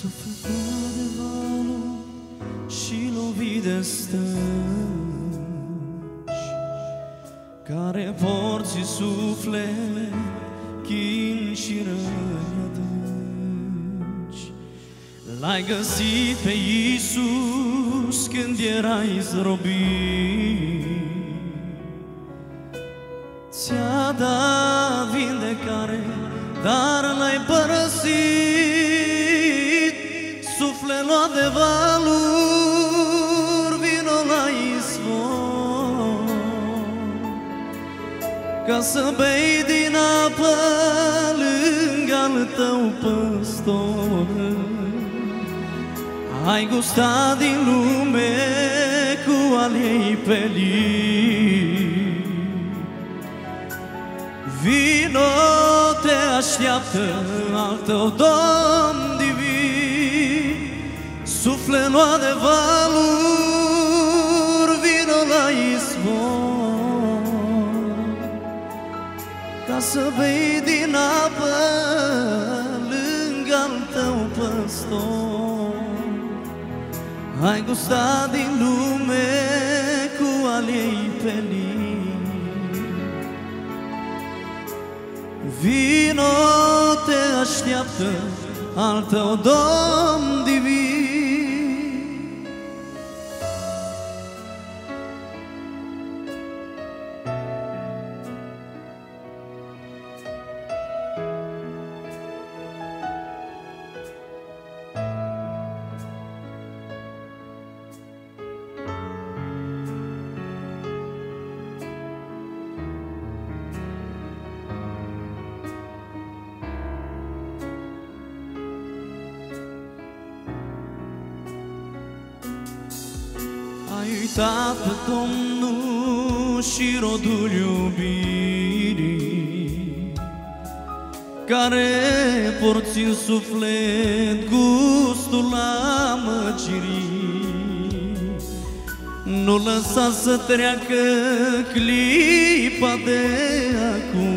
Sufletul de valul și lovit de stânci Care porți suflet, chin și răni adânci. L-ai găsit pe Iisus când erai zdrobit. Ți-a dat vindecare, dar l-ai părăsit Ca să bei din apă lângă al tău păstor. Ai gustat din lume cu al ei pelii Vino te așteaptă al tău Domn divin. Suflet luat de valuri, Ca să bei din apă lângă al tău păstor. Ai gustat din lume cu al ei pelii Vino te așteaptă al tău Domn divin uitat pe Domnul și rodul iubirii Care porți în suflet gustul amăgirii. Nu lăsa să treacă clipa de acum.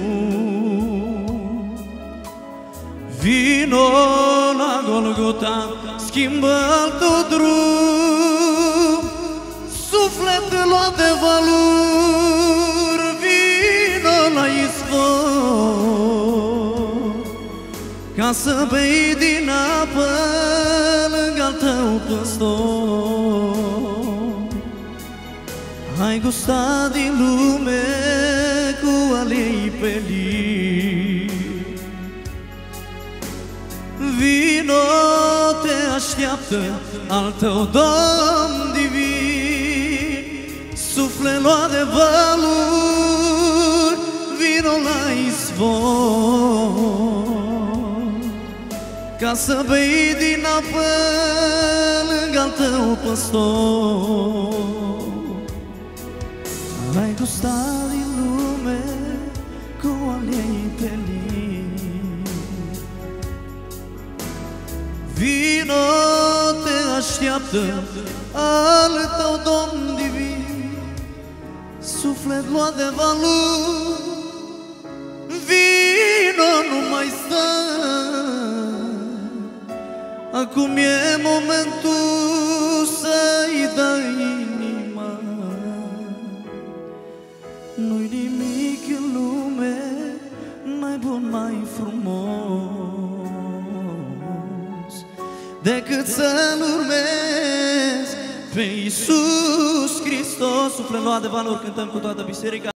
Vino la Golgota, schimbă altul drum Suflet luat de valuri, vino la izvor. Ca să bei din apă lângă al tău păstor. Ai gustat din lume cu al ei pelii. Vino te așteaptă al tău Domn de valuri, vino la izvor. Ca să bei din apă lângă al tău păstor. Ai gustat din lume cu al ei pelii Vino te așteaptă al tău Domn divin Suflet luat de valuri Vino, nu mai stă Acum e momentul să-i dai inima. Nu-i nimic în lume mai bun, mai frumos. Decât să-L urmezi pe Iisus Hristos Suflet luat de valori cântăm cu toată biserica